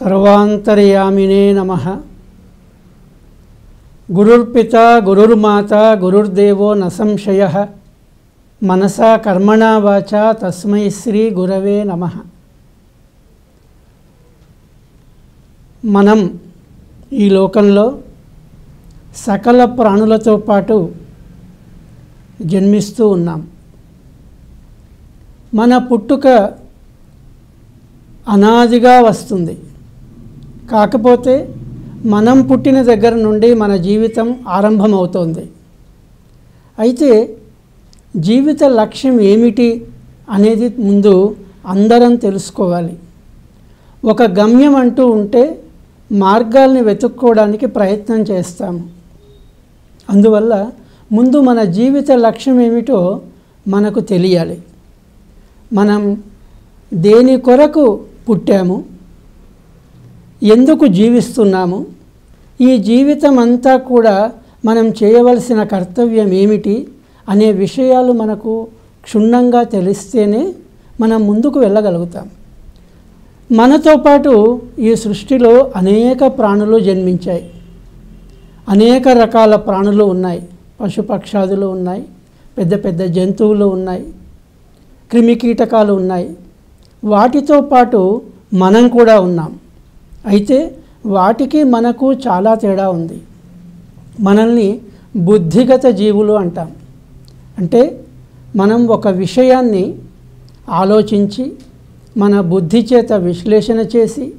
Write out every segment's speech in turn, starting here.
సర్వాంతర్యామినే నమ. గురుర్పిత గురుర్మాత గురుర్దేవో నసంశయ మనసా కర్మణా వాచ తస్మై శ్రీ గురవే నమ. మనం ఈ లోకంలో సకల ప్రాణులతో పాటు జన్మిస్తూ ఉన్నాం. మన పుట్టుక అనాదిగా వస్తుంది. కాకపోతే మనం పుట్టిన దగ్గర నుండి మన జీవితం ఆరంభమవుతోంది. అయితే జీవిత లక్ష్యం ఏమిటి అనేది ముందు అందరం తెలుసుకోవాలి. ఒక గమ్యం అంటూ ఉంటే మార్గాల్ని వెతుక్కోవడానికి ప్రయత్నం చేస్తాము అందువల్ల ముందు మన జీవిత లక్ష్యం ఏమిటో మనకు తెలియాలి. మనం దేని కొరకు పుట్టాము? ఎందుకు జీవిస్తున్నాము? ఈ జీవితం అంతా కూడా మనం చేయవలసిన కర్తవ్యం ఏమిటి? అనే విషయాలు మనకు క్షుణ్ణంగా తెలిస్తేనే మనం ముందుకు వెళ్ళగలుగుతాం. మనతో పాటు ఈ సృష్టిలో అనేక ప్రాణులు జన్మించాయి. అనేక రకాల ప్రాణులు ఉన్నాయి. పశుపక్షాదులు ఉన్నాయి. పెద్ద పెద్ద జంతువులు ఉన్నాయి. క్రిమికీటకాలు ఉన్నాయి. వాటితో పాటు మనం కూడా ఉన్నాం. అయితే వాటికి మనకు చాలా తేడా ఉంది. మనల్ని బుద్ధిగత జీవులు అంటాం. అంటే మనం ఒక విషయాన్ని ఆలోచించి మన బుద్ధి చేత విశ్లేషణ చేసి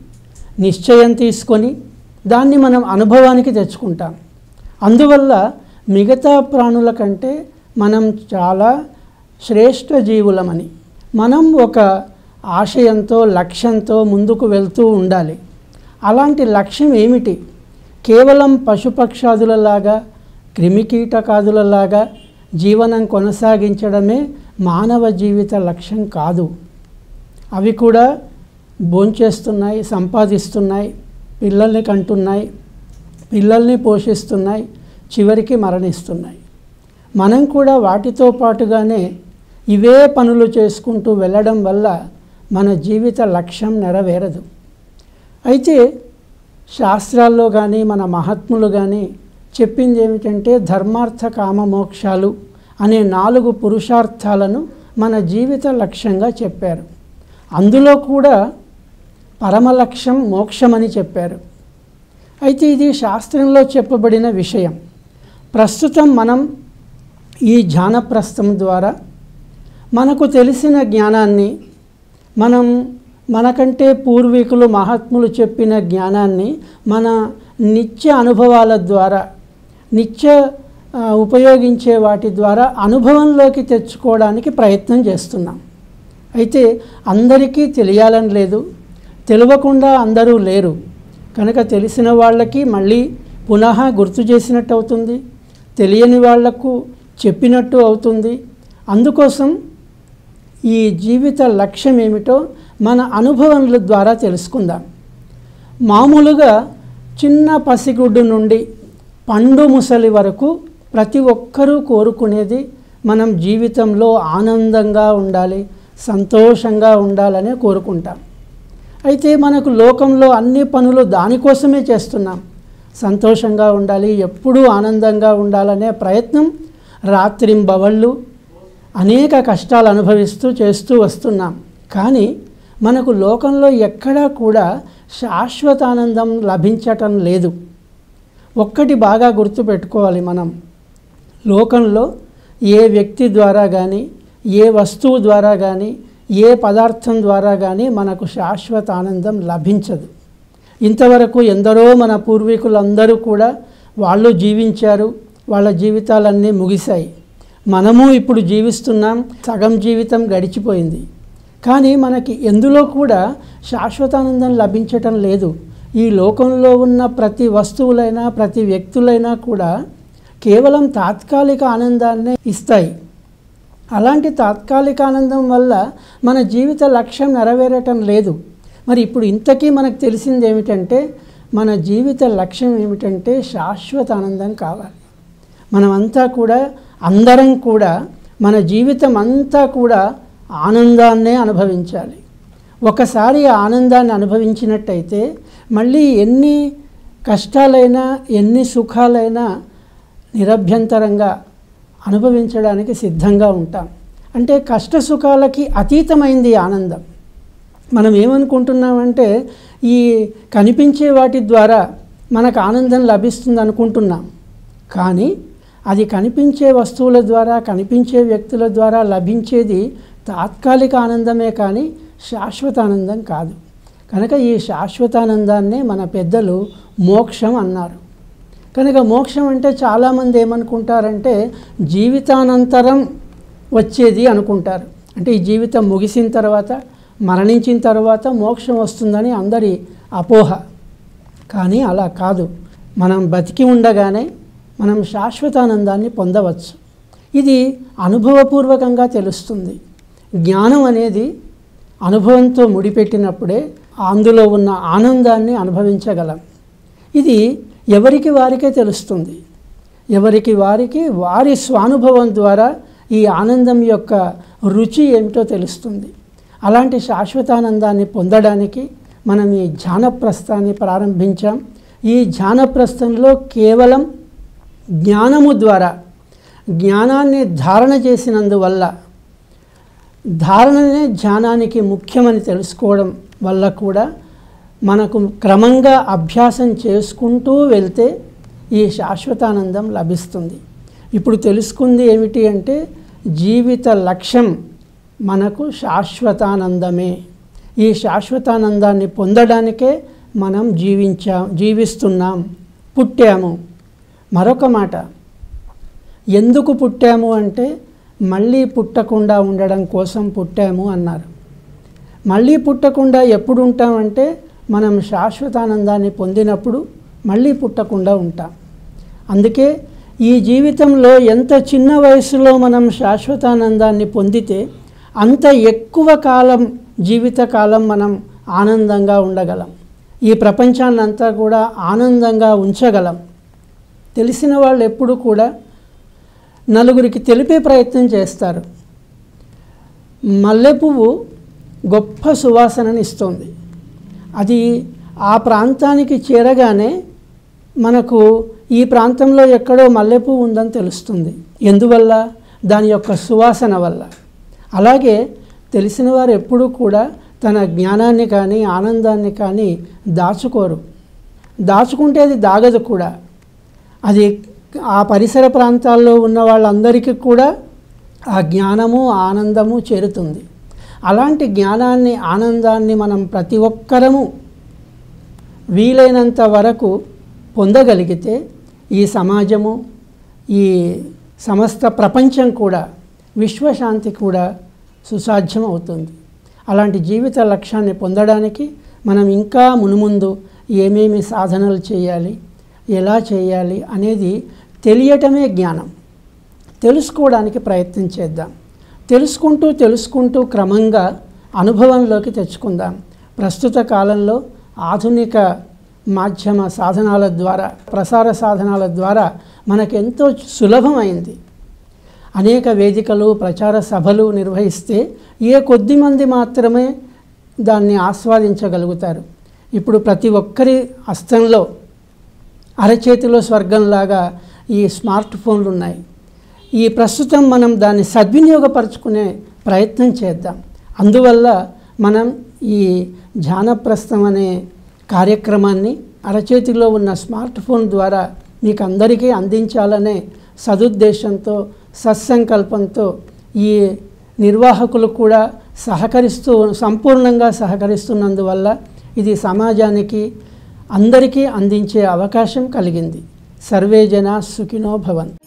నిశ్చయం తీసుకొని దాన్ని మనం అనుభవానికి తెచ్చుకుంటాం. అందువల్ల మిగతా ప్రాణుల కంటే మనం చాలా శ్రేష్ఠ జీవులమని మనం ఒక ఆశయంతో లక్ష్యంతో ముందుకు వెళ్తూ ఉండాలి. అలాంటి లక్ష్యం ఏమిటి? కేవలం పశుపక్షాదులలాగా క్రిమికీటకాదులలాగా జీవనం కొనసాగించడమే మానవ జీవిత లక్ష్యం కాదు. అవి కూడా భోంచేస్తున్నాయి సంపాదిస్తున్నాయి పిల్లల్ని కంటున్నాయి పిల్లల్ని పోషిస్తున్నాయి చివరికి మరణిస్తున్నాయి. మనం కూడా వాటితో పాటుగానే ఇవే పనులు చేసుకుంటూ వెళ్ళడం వల్ల మన జీవిత లక్ష్యం నెరవేరదు. అయితే శాస్త్రాల్లో కానీ మన మహాత్ములు కానీ చెప్పింది ఏమిటంటే ధర్మార్థ కామ మోక్షాలు అనే నాలుగు పురుషార్థాలను మన జీవిత లక్ష్యంగా చెప్పారు. అందులో కూడా పరమ లక్ష్యం మోక్షమని చెప్పారు. అయితే ఇది శాస్త్రంలో చెప్పబడిన విషయం. ప్రస్తుతం మనం ఈ ధ్యానప్రస్థం ద్వారా మనకు తెలిసిన జ్ఞానాన్ని మనం మనకంటే పూర్వీకులు మహాత్ములు చెప్పిన జ్ఞానాన్ని మన నిత్య అనుభవాల ద్వారా నిత్య ఉపయోగించే వాటి ద్వారా అనుభవంలోకి తెచ్చుకోవడానికి ప్రయత్నం చేస్తున్నాం. అయితే అందరికీ తెలియాలని లేదు తెలియకుండా అందరూ లేరు. కనుక తెలిసిన వాళ్ళకి మళ్ళీ పునః గుర్తు చేసినట్టు అవుతుంది తెలియని వాళ్ళకు చెప్పినట్టు అవుతుంది. అందుకోసం ఈ జీవిత లక్ష్యం ఏమిటో మన అనుభవముల ద్వారా తెలుసుకుందాం. మామూలుగా చిన్న పసిగుడ్డు నుండి పండు ముసలి వరకు ప్రతి ఒక్కరూ కోరుకునేది మనం జీవితంలో ఆనందంగా ఉండాలి సంతోషంగా ఉండాలనే కోరుకుంటాం. అయితే మనకు లోకంలో అన్ని పనులు దానికోసమే చేస్తున్నాం. సంతోషంగా ఉండాలి ఎప్పుడూ ఆనందంగా ఉండాలనే ప్రయత్నం రాత్రింబవళ్ళు అనేక కష్టాలు అనుభవిస్తూ చేస్తూ వస్తున్నాం. కానీ మనకు లోకంలో ఎక్కడా కూడా శాశ్వత ఆనందం లభించటం లేదు. ఒక్కటి బాగా గుర్తుపెట్టుకోవాలి మనం. లోకంలో ఏ వ్యక్తి ద్వారా కానీ ఏ వస్తువు ద్వారా కానీ ఏ పదార్థం ద్వారా కానీ మనకు శాశ్వత ఆనందం లభించదు. ఇంతవరకు ఎందరో మన పూర్వీకులందరూ కూడా వాళ్ళు జీవించారు వాళ్ళ జీవితాలన్నీ ముగిశాయి. మనము ఇప్పుడు జీవిస్తున్నాం సగం జీవితం గడిచిపోయింది. కానీ మనకి ఎందులో కూడా శాశ్వతానందం లభించటం లేదు. ఈ లోకంలో ఉన్న ప్రతి వస్తువులైనా ప్రతి వ్యక్తులైనా కూడా కేవలం తాత్కాలిక ఆనందాన్నే ఇస్తాయి. అలాంటి తాత్కాలిక ఆనందం వల్ల మన జీవిత లక్ష్యం నెరవేరటం లేదు. మరి ఇప్పుడు ఇంతకీ మనకు తెలిసింది ఏమిటంటే మన జీవిత లక్ష్యం ఏమిటంటే శాశ్వత ఆనందం కావాలి. మనమంతా కూడా అందరం కూడా మన జీవితం అంతా కూడా ఆనందాన్నే అనుభవించాలి. ఒకసారి ఆ ఆనందాన్ని అనుభవించినట్టయితే మళ్ళీ ఎన్ని కష్టాలైనా ఎన్ని సుఖాలైనా నిరభ్యంతరంగా అనుభవించడానికి సిద్ధంగా ఉంటాం. అంటే కష్ట సుఖాలకి అతీతమైంది ఆనందం. మనం ఏమనుకుంటున్నామంటే ఈ కనిపించే వాటి ద్వారా మనకు ఆనందం లభిస్తుంది అనుకుంటున్నాం కానీ అది కనిపించే వస్తువుల ద్వారా కనిపించే వ్యక్తుల ద్వారా లభించేది తాత్కాలిక ఆనందమే కానీ శాశ్వత ఆనందం కాదు. కనుక ఈ శాశ్వతానందాన్నే మన పెద్దలు మోక్షం అన్నారు. కనుక మోక్షం అంటే చాలామంది ఏమనుకుంటారంటే జీవితానంతరం వచ్చేది అనుకుంటారు. అంటే ఈ జీవితం ముగిసిన తర్వాత మరణించిన తర్వాత మోక్షం వస్తుందని అందరి అపోహ. కానీ అలా కాదు. మనం బతికి ఉండగానే మనం శాశ్వతానందాన్ని పొందవచ్చు. ఇది అనుభవపూర్వకంగా తెలుస్తుంది. జ్ఞానం అనేది అనుభవంతో ముడిపెట్టినప్పుడే అందులో ఉన్న ఆనందాన్ని అనుభవించగలం. ఇది ఎవరికి వారికే తెలుస్తుంది. ఎవరికి వారికి వారి స్వానుభవం ద్వారా ఈ ఆనందం యొక్క రుచి ఏమిటో తెలుస్తుంది. అలాంటి శాశ్వతానందాన్ని పొందడానికి మనం ఈ ధ్యానప్రస్థాన్ని ప్రారంభించాం. ఈ ధ్యానప్రస్థంలో కేవలం జ్ఞానము ద్వారా జ్ఞానాన్ని ధారణ చేసినందువల్ల ధారణనే ధ్యానానికి ముఖ్యమని తెలుసుకోవడం వల్ల కూడా మనకు క్రమంగా అభ్యాసం చేసుకుంటూ వెళ్తే ఈ శాశ్వతానందం లభిస్తుంది. ఇప్పుడు తెలుసుకుంది ఏమిటి అంటే జీవిత లక్ష్యం మనకు శాశ్వతానందమే. ఈ శాశ్వతానందాన్ని పొందడానికే మనం జీవించాం జీవిస్తున్నాం పుట్టాము. మరొక మాట. ఎందుకు పుట్టాము అంటే మళ్ళీ పుట్టకుండా ఉండడం కోసం పుట్టాము అన్నారు. మళ్ళీ పుట్టకుండా ఎప్పుడు ఉంటామంటే మనం శాశ్వతానందాన్ని పొందినప్పుడు మళ్ళీ పుట్టకుండా ఉంటాం. అందుకే ఈ జీవితంలో ఎంత చిన్న వయసులో మనం శాశ్వతానందాన్ని పొందితే అంత ఎక్కువ కాలం జీవితకాలం మనం ఆనందంగా ఉండగలం. ఈ ప్రపంచాన్నంతా కూడా ఆనందంగా ఉంచగలం. తెలిసిన వాళ్ళు ఎప్పుడూ కూడా నలుగురికి తెలిపే ప్రయత్నం చేస్తారు. మల్లె పువ్వు గొప్ప సువాసనని ఇస్తుంది. అది ఆ ప్రాంతానికి చేరగానే మనకు ఈ ప్రాంతంలో ఎక్కడో మల్లెపువ్వు ఉందని తెలుస్తుంది. ఎందువల్ల? దాని యొక్క సువాసన వల్ల. అలాగే తెలిసిన వారు ఎప్పుడూ కూడా తన జ్ఞానాన్ని కానీ ఆనందాన్ని కానీ దాచుకోరు. దాచుకుంటే అది దాగదు కూడా. అది ఆ పరిసర ప్రాంతాల్లో ఉన్న వాళ్ళందరికీ కూడా ఆ జ్ఞానము ఆనందము చేరుతుంది. అలాంటి జ్ఞానాన్ని ఆనందాన్ని మనం ప్రతి ఒక్కరము వీలైనంత వరకు పొందగలిగితే ఈ సమాజము ఈ సమస్త ప్రపంచం కూడా విశ్వశాంతి కూడా సుసాధ్యం అవుతుంది. అలాంటి జీవిత లక్ష్యాన్ని పొందడానికి మనం ఇంకా మునుముందు ఏమేమి సాధనలు చేయాలి ఎలా చేయాలి అనేది తెలియటమే జ్ఞానం. తెలుసుకోవడానికి ప్రయత్నం చేద్దాం. తెలుసుకుంటూ తెలుసుకుంటూ క్రమంగా అనుభవంలోకి తెచ్చుకుందాం. ప్రస్తుత కాలంలో ఆధునిక మాధ్యమ సాధనాల ద్వారా ప్రసార సాధనాల ద్వారా మనకెంతో సులభమైంది. అనేక వేదికలు ప్రచార సభలు నిర్వహిస్తే ఏ కొద్ది మంది మాత్రమే దాన్ని ఆస్వాదించగలుగుతారు. ఇప్పుడు ప్రతి ఒక్కరి హస్తంలో అరచేతిలో స్వర్గంలాగా ఈ స్మార్ట్ ఫోన్లు ఉన్నాయి ఈ ప్రస్తుతం మనం దాన్ని సద్వినియోగపరచుకునే ప్రయత్నం చేద్దాం. అందువల్ల మనం ఈ ధ్యానప్రస్థం అనే కార్యక్రమాన్ని అరచేతిలో ఉన్న స్మార్ట్ ఫోన్ ద్వారా మీకు అందరికీ అందించాలనే సదుద్దేశంతో సత్సంకల్పంతో ఈ నిర్వాహకులు కూడా సహకరిస్తూ సంపూర్ణంగా సహకరిస్తున్నందువల్ల ఇది సమాజానికి అందరికీ అందించే అవకాశం కలిగింది. సర్వే జనా సుఖినో భవంతు.